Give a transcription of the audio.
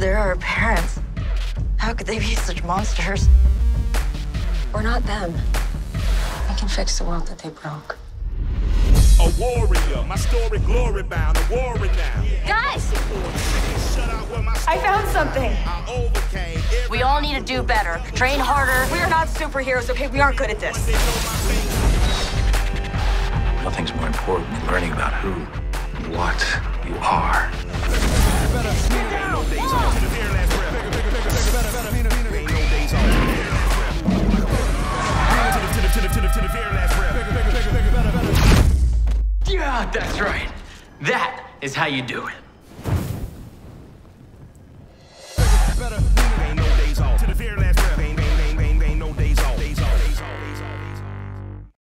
They're our parents. How could they be such monsters? We're not them. We can fix the world that they broke. A warrior, my story glory bound, a warrior now. Guys! I found something. We all need to do better. Train harder. We are not superheroes, okay? We aren't good at this. Nothing's more important than learning about who and what you are. That's right. That is how you do it.